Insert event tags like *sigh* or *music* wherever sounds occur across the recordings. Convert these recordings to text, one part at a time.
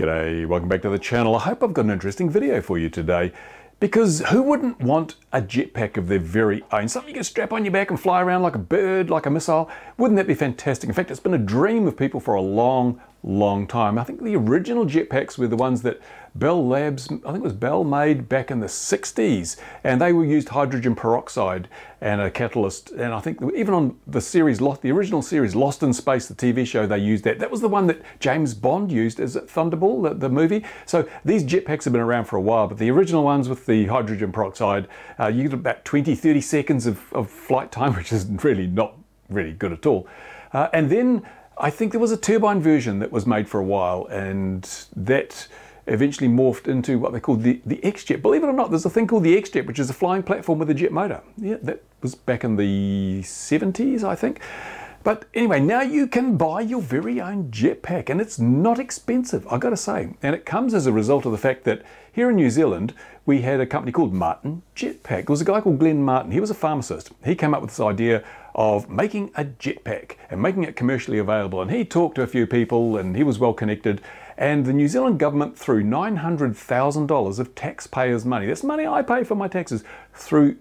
G'day, welcome back to the channel. I hope I've got an interesting video for you today because who wouldn't want a jetpack of their very own? Something you can strap on your back and fly around like a bird, like a missile. Wouldn't that be fantastic? In fact, it's been a dream of people for a long, long time. I think the original jetpacks were the ones that Bell Labs, I think it was Bell made back in the 60s, and they were used hydrogen peroxide and a catalyst. And I think even on the series, Lost, the original series Lost in Space, the TV show, they used that. That was the one that James Bond used as Thunderball, the, the movie. So these jetpacks have been around for a while, but the original ones with the hydrogen peroxide, uh, you get about 20, 30 seconds of, of flight time, *laughs* which is really not really good at all. Uh, and then I think there was a turbine version that was made for a while, and that eventually morphed into what they called the, the X-Jet. Believe it or not, there's a thing called the X-Jet, which is a flying platform with a jet motor. Yeah, that was back in the 70s, I think. But anyway, now you can buy your very own jetpack, and it's not expensive, I gotta say. And it comes as a result of the fact that here in New Zealand, we had a company called Martin Jetpack. It was a guy called Glenn Martin. He was a pharmacist. He came up with this idea of making a jetpack and making it commercially available. And he talked to a few people, and he was well connected. And the New Zealand government threw $900,000 of taxpayers' money, that's money I pay for my taxes, through,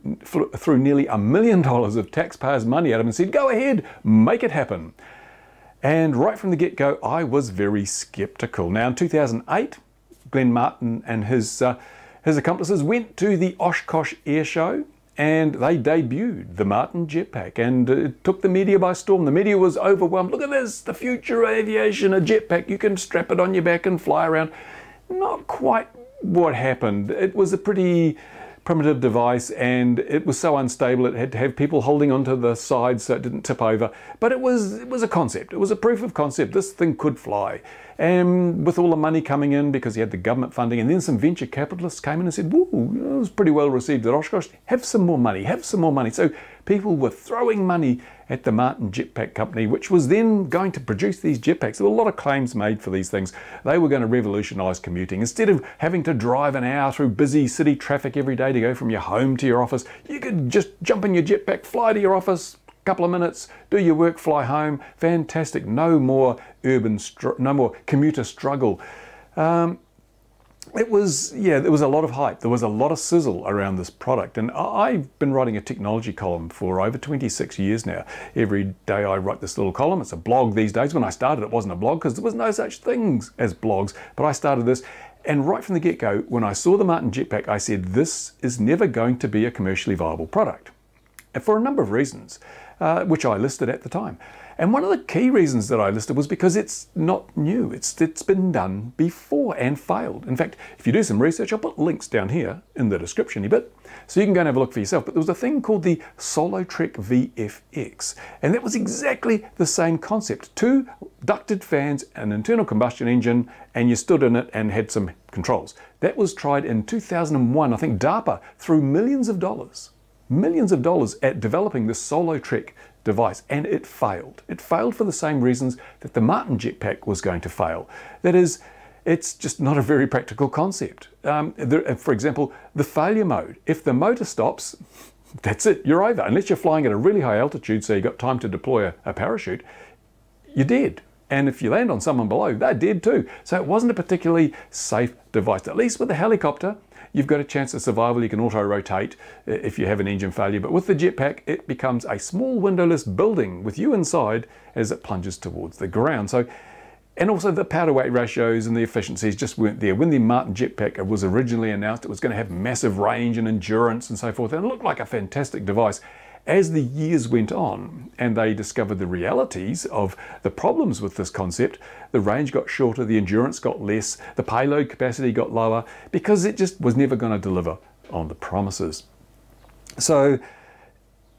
nearly a million *laughs* dollars of taxpayers' money at him and said, go ahead, make it happen. And right from the get go, I was very skeptical. Now, in 2008, Glenn Martin and his, uh, his accomplices went to the Oshkosh Air Show and they debuted the Martin jetpack and it took the media by storm. The media was overwhelmed. Look at this, the future of aviation, a jetpack. You can strap it on your back and fly around. Not quite what happened. It was a pretty primitive device and it was so unstable it had to have people holding onto the sides so it didn't tip over. But it was it was a concept. It was a proof of concept. This thing could fly. And with all the money coming in because he had the government funding, and then some venture capitalists came in and said, "Woo, it was pretty well received at Oshkosh. Have some more money. Have some more money." So people were throwing money at the Martin Jetpack Company, which was then going to produce these jetpacks. There were a lot of claims made for these things. They were going to revolutionise commuting. Instead of having to drive an hour through busy city traffic every day to go from your home to your office, you could just jump in your jetpack, fly to your office, couple of minutes, do your work, fly home. Fantastic. No more urban, no more commuter struggle. Um, it was, yeah, there was a lot of hype. There was a lot of sizzle around this product. And I've been writing a technology column for over 26 years now. Every day I write this little column. It's a blog these days. When I started, it wasn't a blog because there was no such things as blogs. But I started this. And right from the get go, when I saw the Martin Jetpack, I said, this is never going to be a commercially viable product. And for a number of reasons uh, which I listed at the time. And one of the key reasons that I listed was because it's not new. It's, it's been done before and failed. In fact, if you do some research, I'll put links down here in the description a bit, so you can go and have a look for yourself. But there was a thing called the SoloTrek VFX, and that was exactly the same concept. Two ducted fans, an internal combustion engine, and you stood in it and had some controls. That was tried in 2001. I think DARPA threw millions of dollars millions of dollars at developing this SoloTrek device and it failed. It failed for the same reasons that the Martin jetpack was going to fail. That is, it's just not a very practical concept. Um, there, for example, the failure mode. If the motor stops, *laughs* that's it, you're over. Unless you're flying at a really high altitude so you've got time to deploy a, a parachute, you're dead. And if you land on someone below, they're dead too. So it wasn't a particularly safe device. At least with a helicopter, you've got a chance of survival. You can auto-rotate uh, if you have an engine failure. But with the jetpack, it becomes a small windowless building with you inside as it plunges towards the ground. So, and also the power to weight ratios and the efficiencies just weren't there. When the Martin jetpack was originally announced, it was going to have massive range and endurance and so forth, and it looked like a fantastic device. As the years went on and they discovered the realities of the problems with this concept, the range got shorter, the endurance got less, the payload capacity got lower because it just was never going to deliver on the promises. So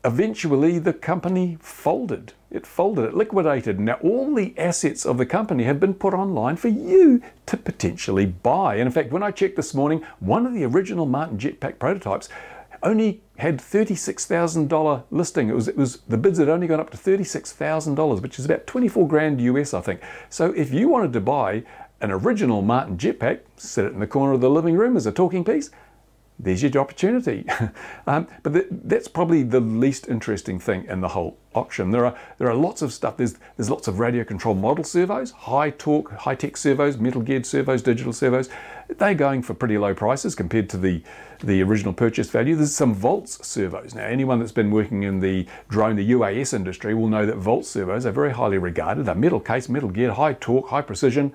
eventually the company folded. It folded, it liquidated. Now all the assets of the company have been put online for you to potentially buy. And in fact, when I checked this morning, one of the original Martin Jetpack prototypes only had $36,000 listing. It was, it was, the bids had only gone up to $36,000, which is about 24 grand US, I think. So if you wanted to buy an original Martin jetpack, set it in the corner of the living room as a talking piece, there's your opportunity. *laughs* um, but th that's probably the least interesting thing in the whole auction. There are there are lots of stuff. There's there's lots of radio control model servos, high torque, high tech servos, metal geared servos, digital servos. They're going for pretty low prices compared to the the original purchase value. There's some Volz servos. Now, anyone that's been working in the drone, the UAS industry, will know that Volz servos are very highly regarded. They're metal case, metal geared, high torque, high precision.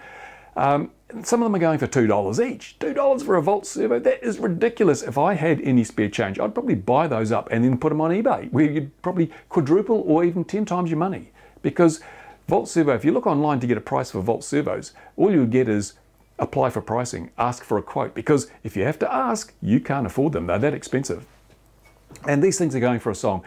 Um, some of them are going for $2 each. $2 for a Volt servo, that is ridiculous. If I had any spare change, I'd probably buy those up and then put them on eBay, where you'd probably quadruple or even 10 times your money. Because Volt servo, if you look online to get a price for Volt servos, all you get is apply for pricing, ask for a quote. Because if you have to ask, you can't afford them. They're that expensive. And these things are going for a song.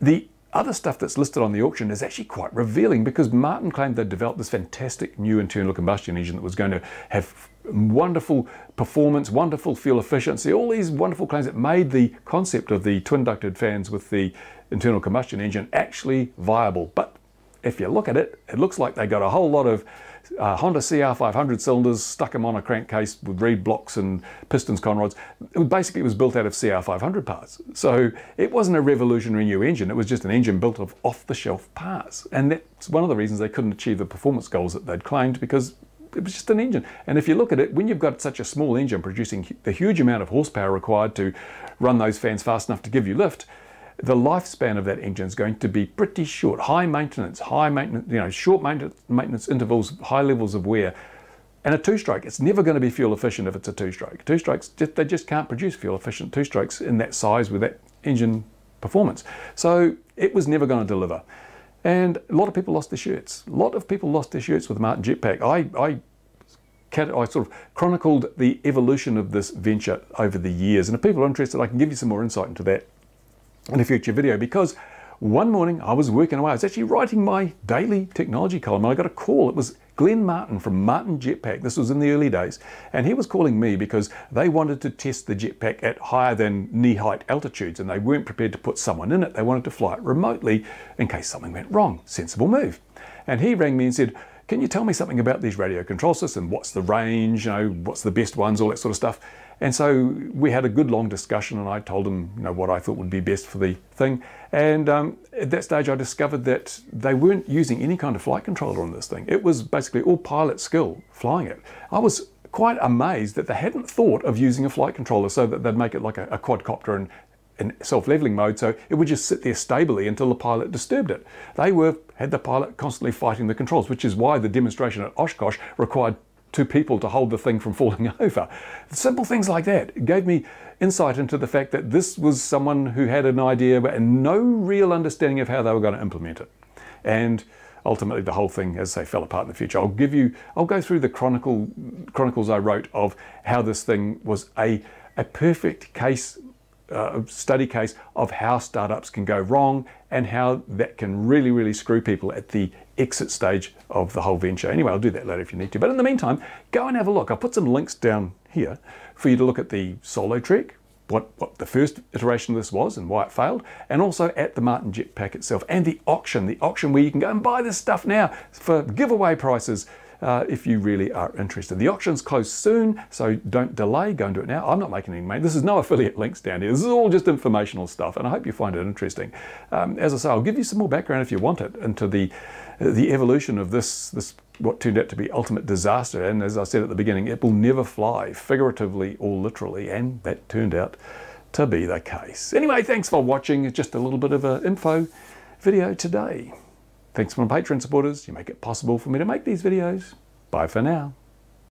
The other stuff that's listed on the auction is actually quite revealing because Martin claimed they'd developed this fantastic new internal combustion engine that was going to have wonderful performance, wonderful fuel efficiency, all these wonderful claims that made the concept of the twin ducted fans with the internal combustion engine actually viable. But if you look at it, it looks like they got a whole lot of uh, Honda CR500 cylinders, stuck them on a crankcase with reed blocks and pistons, conrods. It basically, it was built out of CR500 parts. So it wasn't a revolutionary new engine. It was just an engine built of off-the-shelf parts. And that's one of the reasons they couldn't achieve the performance goals that they'd claimed because it was just an engine. And if you look at it, when you've got such a small engine producing the huge amount of horsepower required to run those fans fast enough to give you lift, the lifespan of that engine is going to be pretty short. High maintenance, high maintenance, you know, short maintenance intervals, high levels of wear. And a two-stroke, it's never going to be fuel efficient if it's a two-stroke. Two-strokes, they just can't produce fuel efficient two-strokes in that size with that engine performance. So it was never going to deliver. And a lot of people lost their shirts. A lot of people lost their shirts with Martin Jetpack. I, I I sort of chronicled the evolution of this venture over the years. And if people are interested, I can give you some more insight into that in a future video because one morning I was working away. I was actually writing my daily technology column and I got a call. It was Glenn Martin from Martin Jetpack. This was in the early days. And he was calling me because they wanted to test the jetpack at higher than knee height altitudes and they weren't prepared to put someone in it. They wanted to fly it remotely in case something went wrong. Sensible move. And he rang me and said, can you tell me something about these radio control systems? What's the range? You know, what's the best ones? All that sort of stuff. And so we had a good long discussion, and I told him, you know, what I thought would be best for the thing. And um, at that stage, I discovered that they weren't using any kind of flight controller on this thing. It was basically all pilot skill flying it. I was quite amazed that they hadn't thought of using a flight controller so that they'd make it like a, a quadcopter and in self-leveling mode, so it would just sit there stably until the pilot disturbed it. They were had the pilot constantly fighting the controls, which is why the demonstration at Oshkosh required two people to hold the thing from falling *laughs* over. Simple things like that gave me insight into the fact that this was someone who had an idea and no real understanding of how they were going to implement it. And ultimately the whole thing, as they fell apart in the future. I'll give you, I'll go through the chronicle chronicles I wrote of how this thing was a, a perfect case uh, study case of how startups can go wrong and how that can really, really screw people at the exit stage of the whole venture. Anyway, I'll do that later if you need to. But in the meantime, go and have a look. I'll put some links down here for you to look at the Solo Trek, what, what the first iteration of this was and why it failed, and also at the Martin Jetpack itself and the auction, the auction where you can go and buy this stuff now for giveaway prices uh, if you really are interested. The auction's close soon, so don't delay, go and do it now. I'm not making any money. This is no *laughs* affiliate links down here. This is all just informational stuff, and I hope you find it interesting. Um, as I say, I'll give you some more background if you want it into the the evolution of this this what turned out to be ultimate disaster. And as I said at the beginning, it will never fly, figuratively or literally, and that turned out to be the case. Anyway, thanks for watching. It's just a little bit of an info video today. Thanks to my Patreon supporters. You make it possible for me to make these videos. Bye for now.